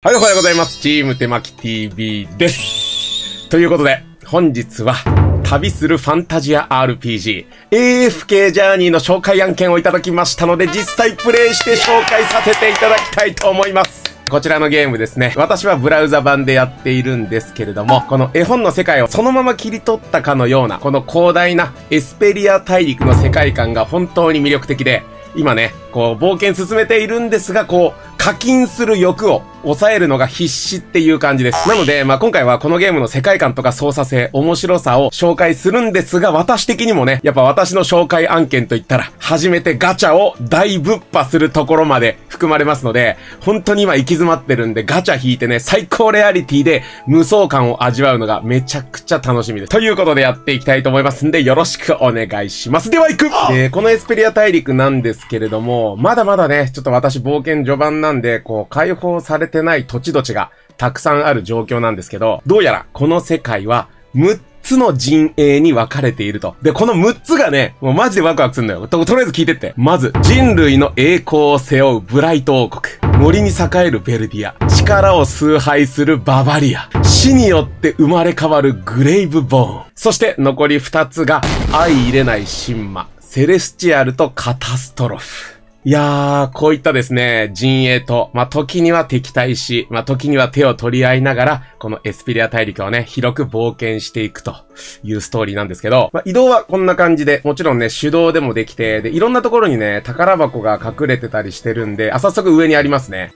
はい、おはようございます。チーム手巻き TV です。ということで、本日は、旅するファンタジア RPG、AFK ジャーニーの紹介案件をいただきましたので、実際プレイして紹介させていただきたいと思います。こちらのゲームですね。私はブラウザ版でやっているんですけれども、この絵本の世界をそのまま切り取ったかのような、この広大なエスペリア大陸の世界観が本当に魅力的で、今ね、こう、冒険進めているんですが、こう、課金する欲を抑えるのが必死っていう感じです。なので、まあ、今回はこのゲームの世界観とか操作性、面白さを紹介するんですが、私的にもね、やっぱ私の紹介案件といったら、初めてガチャを大ぶっ破するところまで含まれますので、本当に今行き詰まってるんで、ガチャ引いてね、最高レアリティで無双感を味わうのがめちゃくちゃ楽しみです。ということでやっていきたいと思いますんで、よろしくお願いします。では行くで、このエスペリア大陸なんですけれども、まだまだね、ちょっと私冒険序盤なんで、こう、解放されてない土地土地がたくさんある状況なんですけど、どうやらこの世界は6つの陣営に分かれていると。で、この6つがね、もうマジでワクワクするんだよ。と、とりあえず聞いてって。まず、人類の栄光を背負うブライト王国。森に栄えるベルディア。力を崇拝するババリア。死によって生まれ変わるグレイブボーン。そして残り2つが相入れない神魔。セレスチアルとカタストロフ。いやー、こういったですね、陣営と、まあ、時には敵対し、まあ、時には手を取り合いながら、このエスピリア大陸をね、広く冒険していくというストーリーなんですけど、まあ、移動はこんな感じで、もちろんね、手動でもできて、で、いろんなところにね、宝箱が隠れてたりしてるんで、あ、早速上にありますね。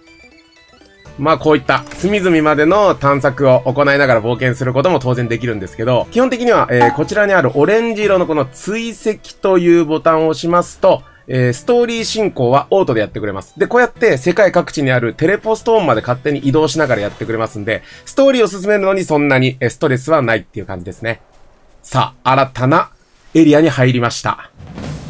まあこういった隅々までの探索を行いながら冒険することも当然できるんですけど、基本的には、えー、こちらにあるオレンジ色のこの追跡というボタンを押しますと、えー、ストーリー進行はオートでやってくれます。で、こうやって世界各地にあるテレポストーンまで勝手に移動しながらやってくれますんで、ストーリーを進めるのにそんなにストレスはないっていう感じですね。さあ、新たなエリアに入りました。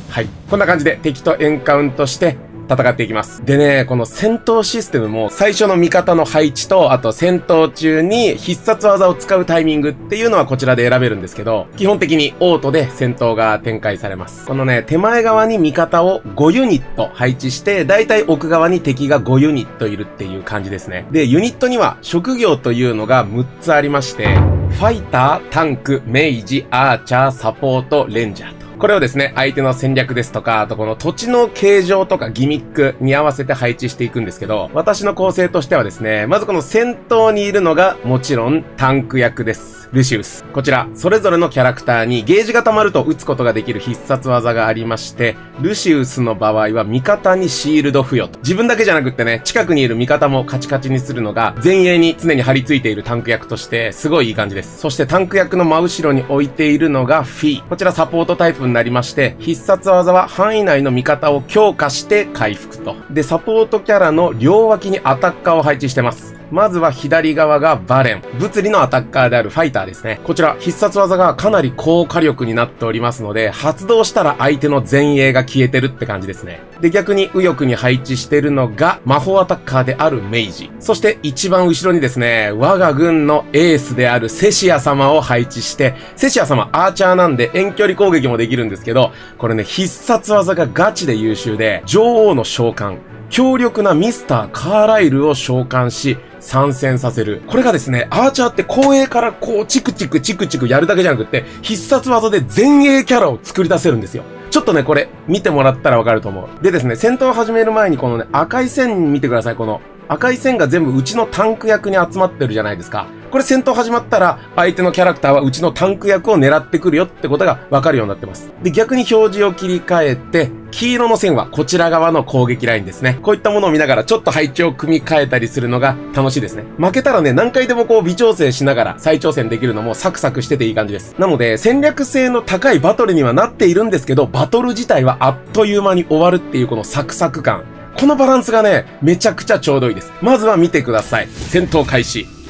はい。こんな感じで敵とエンカウントして、戦っていきます。でね、この戦闘システムも最初の味方の配置と、あと戦闘中に必殺技を使うタイミングっていうのはこちらで選べるんですけど、基本的にオートで戦闘が展開されます。このね、手前側に味方を5ユニット配置して、だいたい奥側に敵が5ユニットいるっていう感じですね。で、ユニットには職業というのが6つありまして、ファイター、タンク、メイジ、アーチャー、サポート、レンジャー。これをですね、相手の戦略ですとか、あとこの土地の形状とかギミックに合わせて配置していくんですけど、私の構成としてはですね、まずこの先頭にいるのがもちろんタンク役です。ルシウス。こちら、それぞれのキャラクターにゲージが溜まると撃つことができる必殺技がありまして、ルシウスの場合は味方にシールド付与と。自分だけじゃなくってね、近くにいる味方もカチカチにするのが、前衛に常に張り付いているタンク役として、すごいいい感じです。そしてタンク役の真後ろに置いているのがフィー。こちらサポートタイプになりまして、必殺技は範囲内の味方を強化して回復と。で、サポートキャラの両脇にアタッカーを配置してます。まずは左側がバレン。物理のアタッカーであるファイターですね。こちら必殺技がかなり高火力になっておりますので、発動したら相手の前衛が消えてるって感じですね。で、逆に右翼に配置してるのが魔法アタッカーであるメイジ。そして一番後ろにですね、我が軍のエースであるセシア様を配置して、セシア様アーチャーなんで遠距離攻撃もできるんですけど、これね、必殺技がガチで優秀で、女王の召喚。強力なミスター・カーライルを召喚し、参戦させる。これがですね、アーチャーって後衛からこう、チクチクチクチクやるだけじゃなくって、必殺技で前衛キャラを作り出せるんですよ。ちょっとね、これ、見てもらったらわかると思う。でですね、戦闘を始める前にこのね、赤い線見てください、この。赤い線が全部うちのタンク役に集まってるじゃないですか。これ戦闘始まったら、相手のキャラクターはうちのタンク役を狙ってくるよってことがわかるようになってます。で、逆に表示を切り替えて、黄色の線はこちら側の攻撃ラインですね。こういったものを見ながらちょっと配置を組み替えたりするのが楽しいですね。負けたらね、何回でもこう微調整しながら再挑戦できるのもサクサクしてていい感じです。なので、戦略性の高いバトルにはなっているんですけど、バトル自体はあっという間に終わるっていうこのサクサク感。このバランスがね、めちゃくちゃちょうどいいです。まずは見てください。戦闘開始。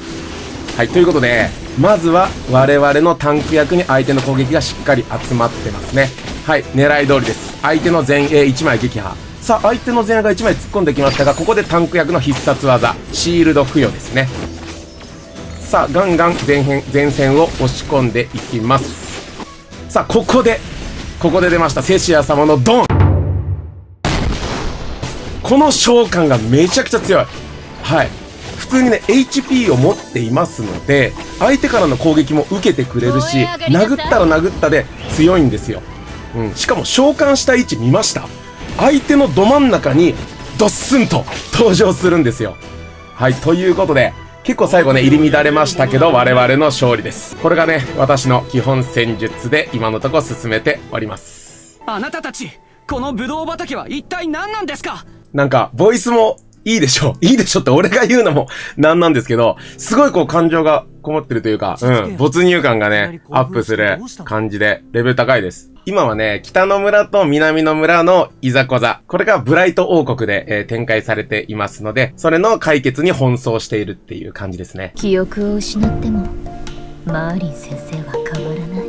はい、ということで、まずは我々のタンク役に相手の攻撃がしっかり集まってますね。はい、狙い通りです。相手の前衛1枚撃破。さあ、相手の前衛が1枚突っ込んできましたが、ここでタンク役の必殺技、シールド付与ですね。さあ、ガンガン前編、前線を押し込んでいきます。さあ、ここで、ここで出ました、セシア様のドンこの召喚がめちゃくちゃ強い。はい。普通にね、HP を持っていますので、相手からの攻撃も受けてくれるし、殴ったら殴ったで強いんですよ。うん。しかも召喚した位置見ました相手のど真ん中にドッスンと登場するんですよ。はい、ということで、結構最後ね、入り乱れましたけど、我々の勝利です。これがね、私の基本戦術で今のとこ進めております。あなたたち、このブドウ畑は一体何なんですか？なんか、ボイスもいいでしょ いいでしょって俺が言うのもなんなんですけど、すごいこう感情がこもってるというか、うん、没入感がね、アップする感じで、レベル高いです。今はね、北の村と南の村のいざこざ。これがブライト王国で、えー、展開されていますので、それの解決に奔走しているっていう感じですね。記憶を失っても、マーリン先生は変わらない。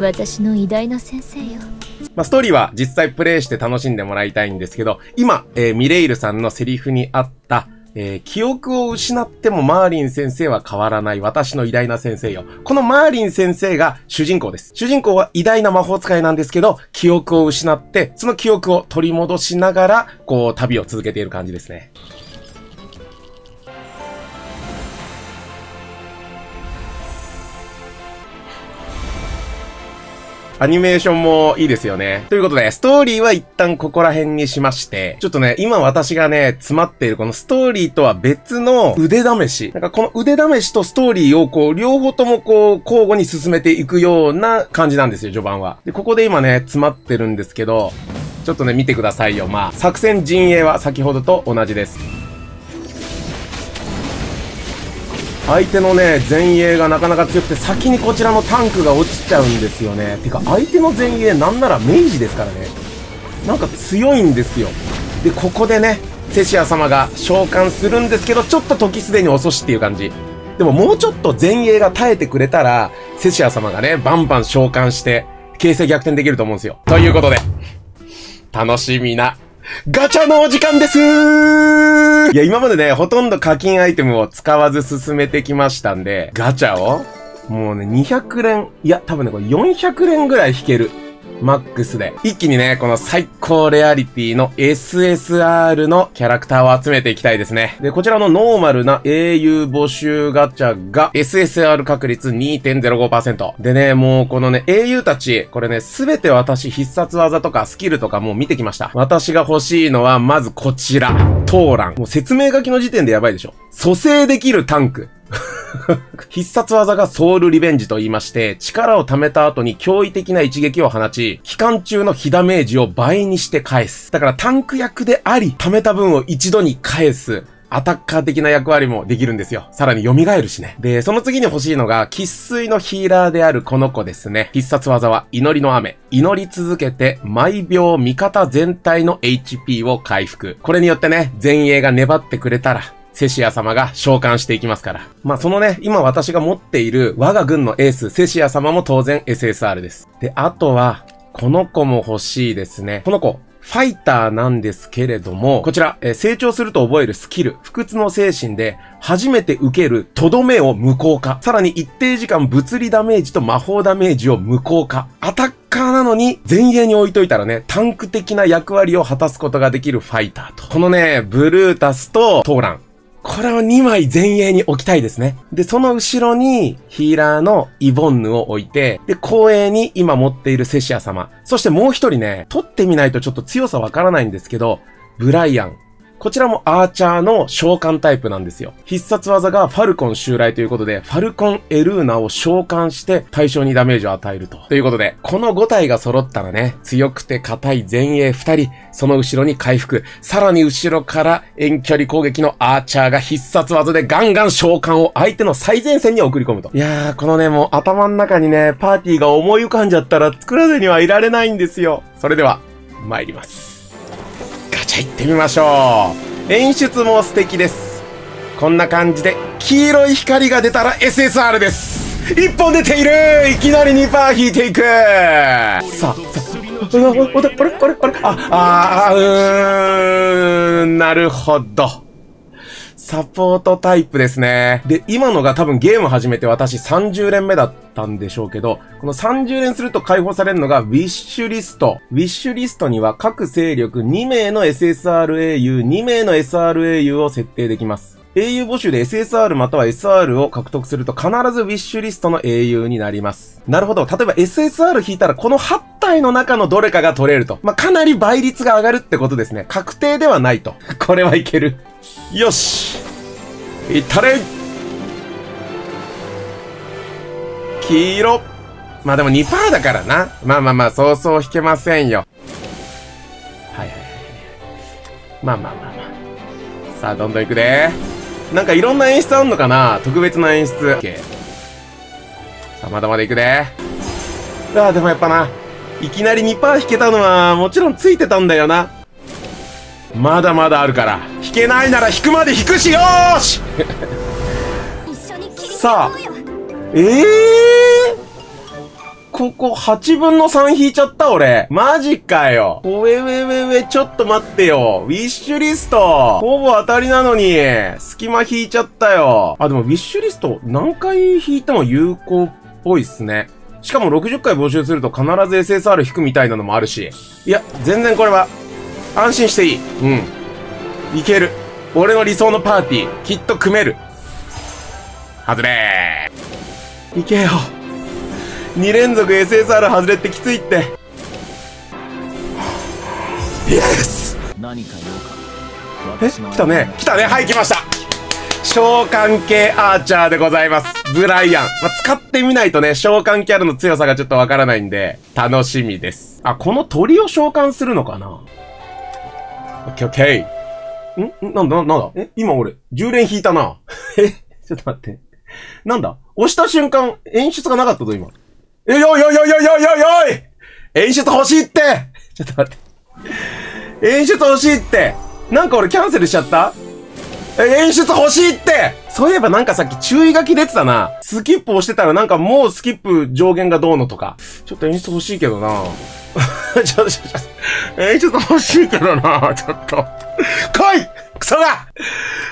私の偉大な先生よ。まあ、ストーリーは実際プレイして楽しんでもらいたいんですけど、今、えー、ミレイルさんのセリフにあった、えー、記憶を失ってもマーリン先生は変わらない私の偉大な先生よ。このマーリン先生が主人公です。主人公は偉大な魔法使いなんですけど、記憶を失って、その記憶を取り戻しながら、こう、旅を続けている感じですね。アニメーションもいいですよね。ということで、ストーリーは一旦ここら辺にしまして、ちょっとね、今私がね、詰まっているこのストーリーとは別の腕試し。なんかこの腕試しとストーリーをこう、両方ともこう、交互に進めていくような感じなんですよ、序盤は。で、ここで今ね、詰まってるんですけど、ちょっとね、見てくださいよ。まあ、作戦陣営は先ほどと同じです。相手のね、前衛がなかなか強くて、先にこちらのタンクが落ちちゃうんですよね。てか、相手の前衛なんなら明治ですからね。なんか強いんですよ。で、ここでね、セシア様が召喚するんですけど、ちょっと時すでに遅しっていう感じ。でももうちょっと前衛が耐えてくれたら、セシア様がね、バンバン召喚して、形勢逆転できると思うんですよ。ということで、楽しみなガチャのお時間ですいや、今までね、ほとんど課金アイテムを使わず進めてきましたんで、ガチャを？もうね、200連、いや、多分ね、これ400連ぐらい引ける。マックスで。一気にね、この最高レアリティの SSR のキャラクターを集めていきたいですね。で、こちらのノーマルな英雄募集ガチャが SSR 確率2.05%。でね、もうこのね、英雄たち、これね、すべて私必殺技とかスキルとかもう見てきました。私が欲しいのは、まずこちら。トーラン。もう説明書きの時点でやばいでしょ。蘇生できるタンク。必殺技がソウルリベンジと言いまして、力を貯めた後に驚異的な一撃を放ち、期間中の火ダメージを倍にして返す。だからタンク役であり、貯めた分を一度に返す。アタッカー的な役割もできるんですよ。さらに蘇るしね。で、その次に欲しいのが、喫水のヒーラーであるこの子ですね。必殺技は、祈りの雨。祈り続けて、毎秒味方全体の HP を回復。これによってね、前衛が粘ってくれたら、セシア様が召喚していきますから。まあ、そのね、今私が持っている我が軍のエース、セシア様も当然 SSR です。で、あとは、この子も欲しいですね。この子、ファイターなんですけれども、こちら、えー、成長すると覚えるスキル、不屈の精神で、初めて受けるとどめを無効化。さらに一定時間物理ダメージと魔法ダメージを無効化。アタッカーなのに、前衛に置いといたらね、タンク的な役割を果たすことができるファイターと。このね、ブルータスとトーラン。これを2枚前衛に置きたいですね。で、その後ろにヒーラーのイボンヌを置いて、で、光栄に今持っているセシア様。そしてもう一人ね、取ってみないとちょっと強さわからないんですけど、ブライアン。こちらもアーチャーの召喚タイプなんですよ。必殺技がファルコン襲来ということで、ファルコンエルーナを召喚して対象にダメージを与えると。ということで、この5体が揃ったらね、強くて硬い前衛2人、その後ろに回復、さらに後ろから遠距離攻撃のアーチャーが必殺技でガンガン召喚を相手の最前線に送り込むと。いやー、このね、もう頭の中にね、パーティーが思い浮かんじゃったら作らずにはいられないんですよ。それでは、参ります。ゃあ行ってみましょう。演出も素敵です。こんな感じで、黄色い光が出たら SSR です。一本出ているいきなり2パー引いていくさあ、さあ、あれあれあれあれあ、あ、うーん、なるほど。サポートタイプですね。で、今のが多分ゲーム始めて私30連目だったんでしょうけど、この30連すると解放されるのがウィッシュリスト。ウィッシュリストには各勢力2名の SSRAU、2名の SRAU を設定できます。英雄募集で SSR または SR を獲得すると必ずウィッシュリストの英雄になります。なるほど。例えば SSR 引いたらこの8体の中のどれかが取れると。まあ、かなり倍率が上がるってことですね。確定ではないと。これはいける。よし。いったれ黄色。まあでも2%だからな。まあまあまあ、そうそう引けませんよ。はいはいはい。まあまあまあまあ。さあ、どんどん行くで。なんかいろんな演出あんのかな？特別な演出。さあ、まだまだ行くで。ああ、でもやっぱな、いきなり2%引けたのは、もちろんついてたんだよな。まだまだあるから。引けないなら引くまで引くしよーしさあ。ええー？ここ8分の3引いちゃった俺。マジかよ。おえウえウえウえ、ちょっと待ってよ。ウィッシュリスト。ほぼ当たりなのに、隙間引いちゃったよ。あ、でもウィッシュリスト何回引いても有効っぽいっすね。しかも60回募集すると必ず SSR 引くみたいなのもあるし。いや、全然これは、安心していい。うん。いける。俺の理想のパーティー、きっと組める。外れー。いけよ。2連続 SSR 外れってきついって。イエス。何か用か。え？来たね。来たね。はい来ました。召喚系アーチャーでございます。ブライアン。まあ、使ってみないとね、召喚キャラの強さがちょっとわからないんで、楽しみです。あ、この鳥を召喚するのかな？オッケーオッケー。ん？なんだ？なんだ？え？今俺、10連引いたな。え？ちょっと待って。なんだ？押した瞬間、演出がなかったぞ、今。よいよいよいよいよいよいよい演出欲しいってちょっと待って。演出欲しいってなんか俺キャンセルしちゃったえ演出欲しいってそういえばなんかさっき注意書き出てたな。スキップ押してたらなんかもうスキップ上限がどうのとか。ちょっと演出欲しいけどなちょっと、ちょっと、演出欲しいけどなちょっと。来いクソが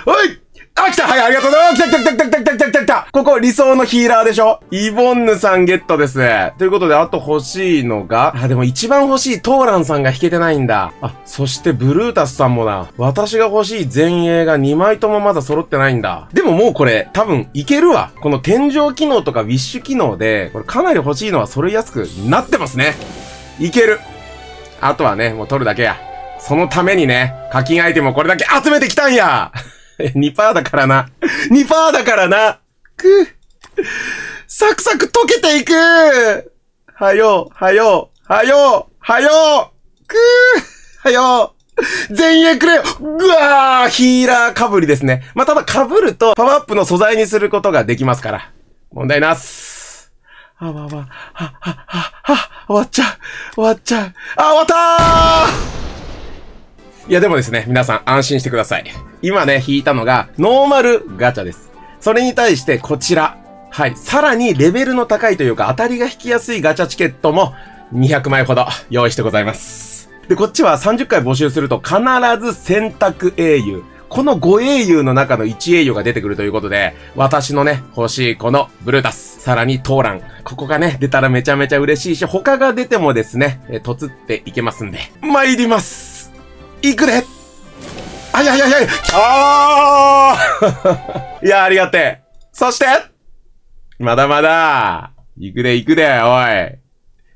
おいあ、来たはい、ありがとうございます来た来た来た来た来た来た来たここ、理想のヒーラーでしょ？イボンヌさんゲットです。ということで、あと欲しいのが、あ、でも一番欲しいトーランさんが引けてないんだ。あ、そしてブルータスさんもな、私が欲しい前衛が2枚ともまだ揃ってないんだ。でももうこれ、多分いけるわ。この天井機能とかウィッシュ機能で、これかなり欲しいのは揃いやすくなってますね。いける。あとはね、もう取るだけや。そのためにね、課金アイテムをこれだけ集めてきたんや 2%だからな。2%だからな。くサクサク溶けていくはよ、はよ、はよ、はよくはよ前衛くれよぐわーヒーラーかぶりですね。まあ、ただかぶるとパワーアップの素材にすることができますから。問題なす。あわわ、は、は、は、は、終わっちゃう。終わっちゃう。あ、終わったーいやでもですね、皆さん安心してください。今ね、引いたのが、ノーマルガチャです。それに対してこちら。はい。さらにレベルの高いというか当たりが引きやすいガチャチケットも200枚ほど用意してございます。で、こっちは30回募集すると必ず選択英雄。この5英雄の中の1英雄が出てくるということで、私のね、欲しいこのブルータス、さらにトーラン。ここがね、出たらめちゃめちゃ嬉しいし、他が出てもですね、え、とつっていけますんで、参ります行くであいやいやいやああいや、ありがてえ。そして、まだまだ、行くで行くで、おい。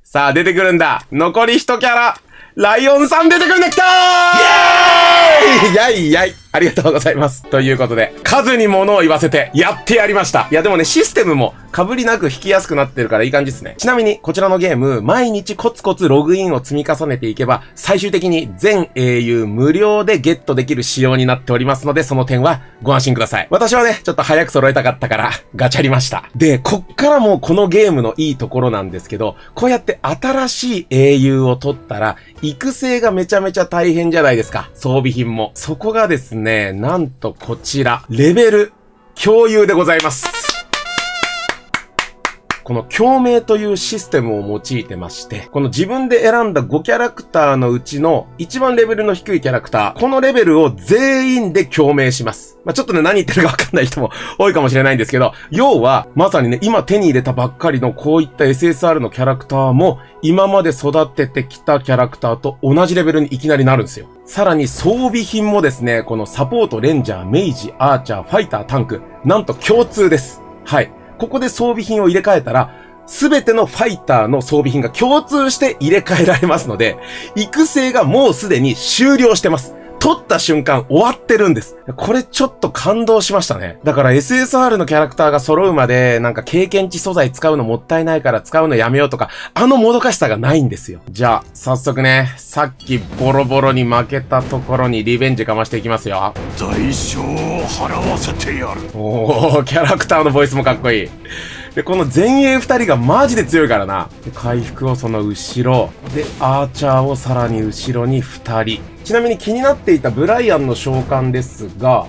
さあ、出てくるんだ。残り一キャラ。ライオンさん出てくるんだ、来たーイェーイやいやい。ありがとうございます。ということで、数に物を言わせて、やってやりました。いや、でもね、システムも、被りなく引きやすくなってるからいい感じですね。ちなみに、こちらのゲーム、毎日コツコツログインを積み重ねていけば、最終的に全英雄無料でゲットできる仕様になっておりますので、その点はご安心ください。私はね、ちょっと早く揃えたかったから、ガチャりました。で、こっからもうこのゲームのいいところなんですけど、こうやって新しい英雄を取ったら、育成がめちゃめちゃ大変じゃないですか。装備品も。そこがですね、なんとこちら、レベル共有でございます。この共鳴というシステムを用いてまして、この自分で選んだ5キャラクターのうちの一番レベルの低いキャラクター、このレベルを全員で共鳴します。まあ、ちょっとね、何言ってるかわかんない人も 多いかもしれないんですけど、要は、まさにね、今手に入れたばっかりのこういった SSR のキャラクターも、今まで育ててきたキャラクターと同じレベルにいきなりなるんですよ。さらに装備品もですね、このサポート、レンジャー、メイジ、アーチャー、ファイター、タンク、なんと共通です。はい。ここで装備品を入れ替えたら、すべてのファイターの装備品が共通して入れ替えられますので、育成がもうすでに終了してます。取った瞬間終わってるんです。これちょっと感動しましたね。だから SSR のキャラクターが揃うまで、なんか経験値素材使うのもったいないから使うのやめようとか、あのもどかしさがないんですよ。じゃあ、早速ね、さっきボロボロに負けたところにリベンジかましていきますよ。代償を払わせてやる。おー、キャラクターのボイスもかっこいい。で、この前衛二人がマジで強いからな。で回復をその後ろ。で、アーチャーをさらに後ろに二人。ちなみに気になっていたブライアンの召喚ですが、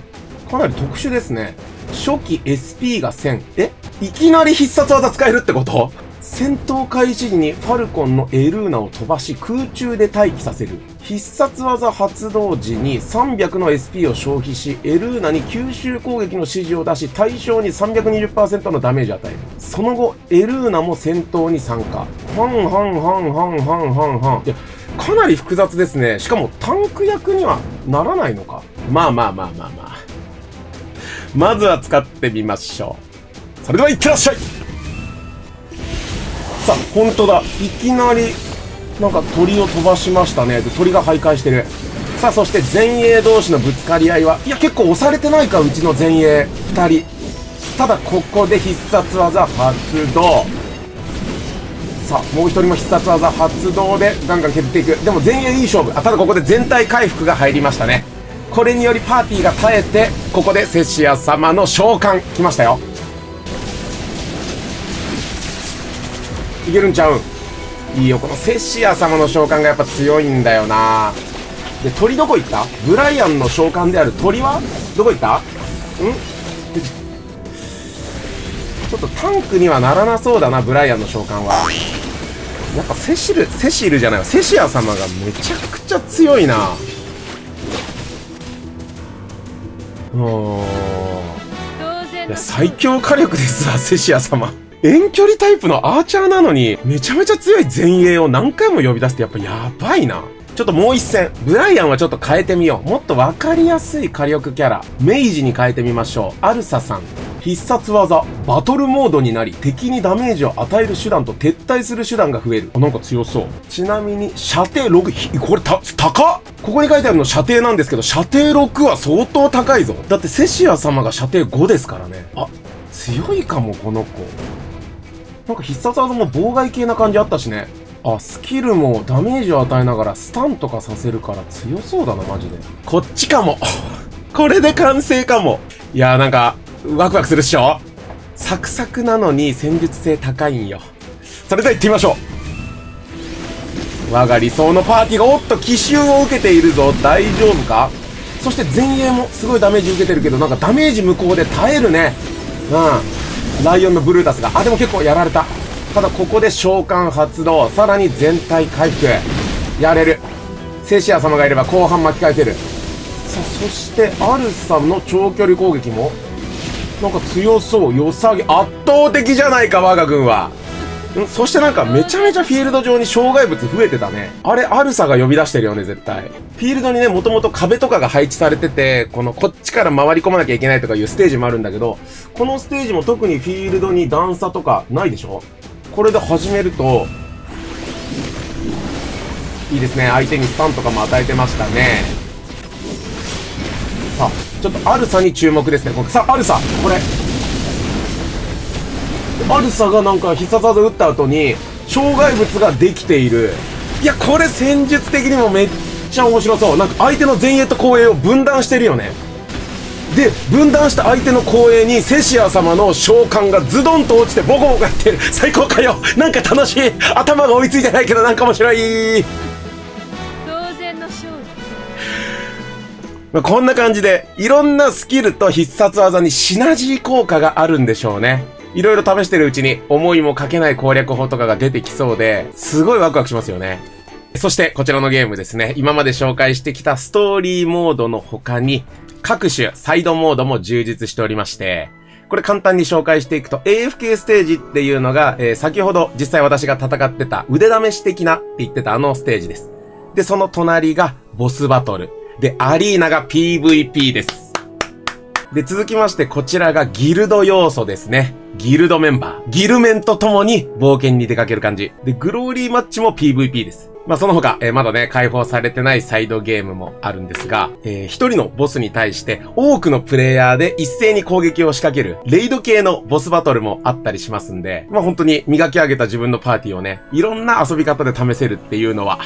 かなり特殊ですね。初期 SP が1000。え？いきなり必殺技使えるってこと？戦闘開始時にファルコンのエルーナを飛ばし空中で待機させる。必殺技発動時に300の SP を消費し、エルーナに吸収攻撃の指示を出し、対象に320%のダメージを与える。その後、エルーナも戦闘に参加。はんはんはんはんはんはんはん。いや、かなり複雑ですね。しかもタンク役にはならないのか？まあまあまあまあまあ。まずは使ってみましょう。それではいってらっしゃいさあ、本当だ。いきなり、なんか鳥を飛ばしましたね。で、鳥が徘徊してる。さあ、そして前衛同士のぶつかり合いは、いや、結構押されてないか、うちの前衛2人。ただ、ここで必殺技発動。さあ、もう一人も必殺技発動でガンガン削っていく。でも前衛いい勝負。あ、ただここで全体回復が入りましたね。これによりパーティーが耐えて、ここでセシア様の召喚来ましたよ。いけるんちゃういいよこのセシア様の召喚がやっぱ強いんだよな。で鳥どこ行った？ブライアンの召喚である鳥は？どこ行った？ん？ちょっとタンクにはならなそうだなブライアンの召喚は。やっぱセシルセシルじゃない？セシア様がめちゃくちゃ強いな。もういや最強火力ですわセシア様。遠距離タイプのアーチャーなのに、めちゃめちゃ強い前衛を何回も呼び出すってやっぱやばいな。ちょっともう一戦。ブライアンはちょっと変えてみよう。もっとわかりやすい火力キャラ。メイジに変えてみましょう。アルサさん。必殺技、バトルモードになり、敵にダメージを与える手段と撤退する手段が増える。あなんか強そう。ちなみに、射程6、これた、高っここに書いてあるの射程なんですけど、射程6は相当高いぞ。だってセシア様が射程5ですからね。あ、強いかも、この子。なんか必殺技も妨害系な感じあったしね。あ、スキルもダメージを与えながらスタンとかさせるから強そうだな、マジで。こっちかも。これで完成かも。いやーなんか、ワクワクするっしょサクサクなのに戦術性高いんよ。それでは行ってみましょう。我が理想のパーティーがおっと奇襲を受けているぞ。大丈夫か？そして前衛もすごいダメージ受けてるけど、なんかダメージ無効で耐えるね。うん。ライオンのブルータスが。あ、でも結構やられた。ただここで召喚発動。さらに全体回復。やれる。セシア様がいれば後半巻き返せる。さあ、そしてアルさんの長距離攻撃も、なんか強そう。良さげ。圧倒的じゃないか、我が軍は。んそしてなんかめちゃめちゃフィールド上に障害物増えてたね。あれ、アルサが呼び出してるよね、絶対。フィールドにね、もともと壁とかが配置されてて、このこっちから回り込まなきゃいけないとかいうステージもあるんだけど、このステージも特にフィールドに段差とかないでしょ？これで始めると、いいですね。相手にスタンとかも与えてましたね。さあ、ちょっとアルサに注目ですね。さあ、アルサ、これ。アルサがなんか必殺技打った後に障害物ができている。いやこれ戦術的にもめっちゃ面白そう。なんか相手の前衛と後衛を分断してるよね。で分断した相手の後衛にセシア様の召喚がズドンと落ちてボコボコやってる。最高かよ。なんか楽しい。頭が追いついてないけどなんか面白い。当然の勝利。まあ、こんな感じでいろんなスキルと必殺技にシナジー効果があるんでしょうねいろいろ試してるうちに思いもかけない攻略法とかが出てきそうで、すごいワクワクしますよね。そしてこちらのゲームですね、今まで紹介してきたストーリーモードの他に、各種サイドモードも充実しておりまして、これ簡単に紹介していくと、AFK ステージっていうのが、えー、先ほど実際私が戦ってた腕試し的なって言ってたあのステージです。で、その隣がボスバトル。で、アリーナが PVP です。で、続きましてこちらがギルド要素ですね。ギルドメンバー。ギルメンと共に冒険に出かける感じ。で、グローリーマッチも PVP です。まあ、その他、えー、まだね、解放されてないサイドゲームもあるんですが、えー、一人のボスに対して多くのプレイヤーで一斉に攻撃を仕掛ける、レイド系のボスバトルもあったりしますんで、まあ、本当に磨き上げた自分のパーティーをね、いろんな遊び方で試せるっていうのは、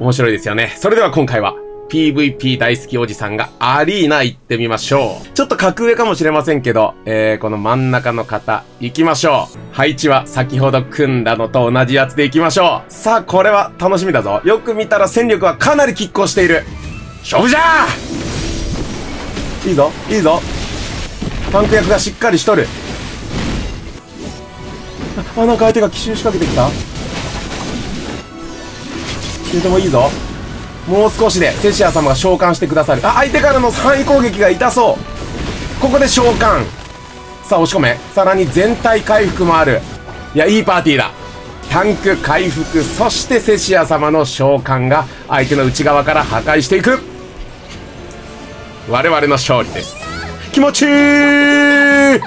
面白いですよね。それでは今回は、PVP 大好きおじさんがアリーナ行ってみましょう。ちょっと格上かもしれませんけど、えー、この真ん中の方、行きましょう。配置は先ほど組んだのと同じやつで行きましょう。さあ、これは楽しみだぞ。よく見たら戦力はかなり拮抗している。勝負じゃーいいぞ、いいぞ。タンク役がしっかりしとる。あ、なんか相手が奇襲仕掛けてきたそれでもいいぞ。もう少しでセシア様が召喚してくださる。あ相手からの範囲攻撃が痛そう。ここで召喚。さあ押し込め。さらに全体回復もある。いやいいパーティーだ。タンク回復そしてセシア様の召喚が相手の内側から破壊していく。我々の勝利です。気持ちいい。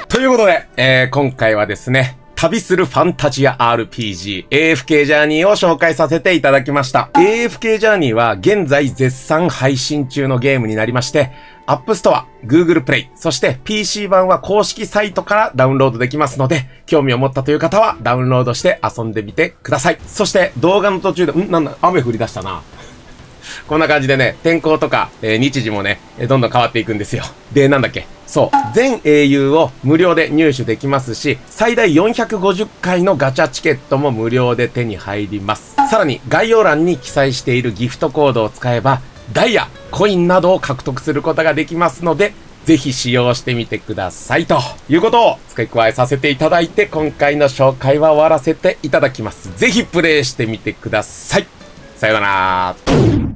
ということで、えー、今回はですね旅するファンタジア RPG AFK ジャーニーを紹介させていただきました。AFK ジャーニーは現在絶賛配信中のゲームになりまして、App Store、Google Play、そして PC 版は公式サイトからダウンロードできますので、興味を持ったという方はダウンロードして遊んでみてください。そして動画の途中で、ん？なんだ、雨降り出したな。こんな感じでね、天候とか、えー、日時もね、どんどん変わっていくんですよ。で、なんだっけ？そう。全英雄を無料で入手できますし、最大450回のガチャチケットも無料で手に入ります。さらに、概要欄に記載しているギフトコードを使えば、ダイヤ、コインなどを獲得することができますので、ぜひ使用してみてください。ということを付け加えさせていただいて、今回の紹介は終わらせていただきます。ぜひプレイしてみてください。さようなら。